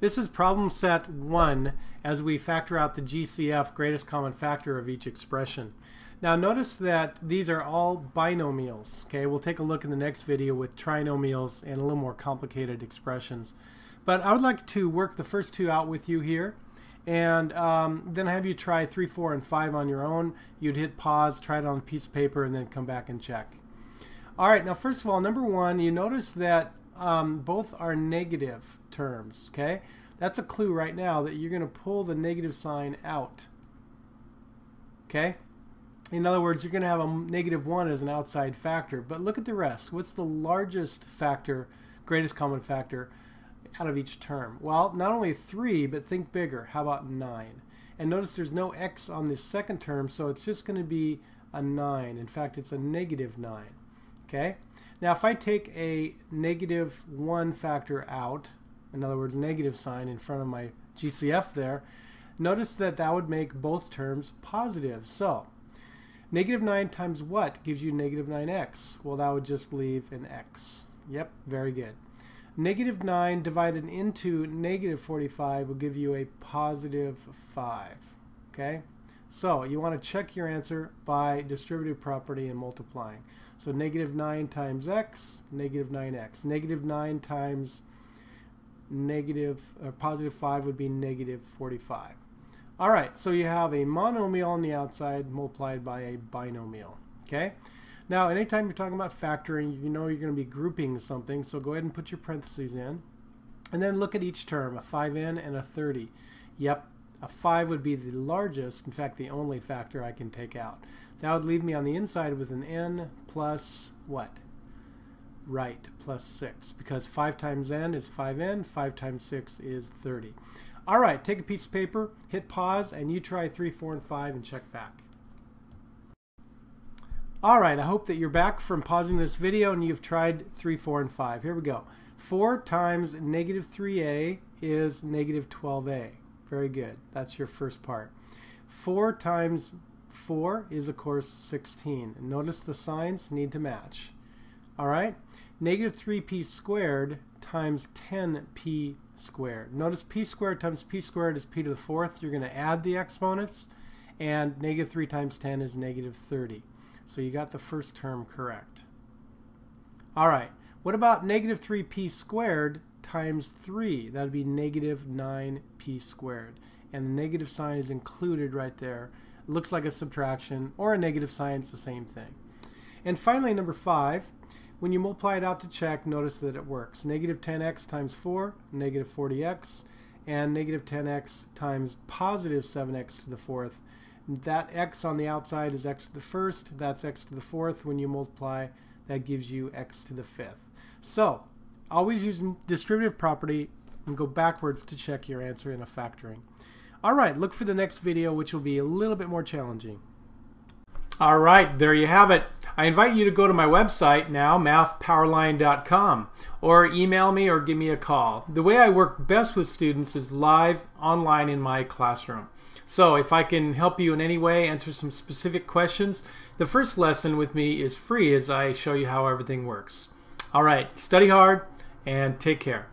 This is problem set 1 as we factor out the GCF, greatest common factor of each expression. Now notice that these are all binomials. Okay, We'll take a look in the next video with trinomials and a little more complicated expressions. But I would like to work the first two out with you here and um, then have you try 3, 4, and 5 on your own. You'd hit pause, try it on a piece of paper, and then come back and check. All right, now first of all, number one, you notice that um, both are negative terms, okay? That's a clue right now that you're going to pull the negative sign out, okay? In other words, you're going to have a negative 1 as an outside factor. But look at the rest. What's the largest factor, greatest common factor, out of each term? Well, not only 3, but think bigger. How about 9? And notice there's no x on the second term, so it's just going to be a 9. In fact, it's a negative 9. Okay? Now, if I take a negative 1 factor out, in other words, negative sign in front of my GCF there, notice that that would make both terms positive. So, negative 9 times what gives you negative 9x? Well, that would just leave an x. Yep, very good. Negative 9 divided into negative 45 will give you a positive 5. Okay? So you want to check your answer by distributive property and multiplying. So negative 9 times x, negative 9x. Negative 9 times negative, or positive 5 would be negative 45. All right, so you have a monomial on the outside multiplied by a binomial. Okay? Now, anytime you're talking about factoring, you know you're going to be grouping something, so go ahead and put your parentheses in. And then look at each term, a 5n and a 30. Yep, a 5 would be the largest, in fact the only factor I can take out. That would leave me on the inside with an n plus what? Right, plus 6, because 5 times n is 5n, 5 times 6 is 30. All right, take a piece of paper, hit pause, and you try 3, 4, and 5 and check back. All right, I hope that you're back from pausing this video and you've tried 3, 4, and 5. Here we go. 4 times negative 3a is negative 12a. Very good. That's your first part. 4 times 4 is, of course, 16. Notice the signs need to match. All right? Negative 3p squared times 10p squared. Notice p squared times p squared is p to the fourth. You're going to add the exponents. And negative 3 times 10 is negative 30. So you got the first term correct. All right. What about negative 3p squared times 3. That would be negative 9p squared. And the negative sign is included right there. It looks like a subtraction or a negative sign. It's the same thing. And finally, number 5. When you multiply it out to check, notice that it works. Negative 10x times 4, negative 40x, and negative 10x times positive 7x to the fourth. That x on the outside is x to the first, that's x to the fourth. When you multiply, that gives you x to the fifth. So, Always use distributive property and go backwards to check your answer in a factoring. All right, look for the next video, which will be a little bit more challenging. All right, there you have it. I invite you to go to my website now, mathpowerline.com, or email me or give me a call. The way I work best with students is live online in my classroom. So if I can help you in any way, answer some specific questions, the first lesson with me is free as I show you how everything works. All right, study hard and take care.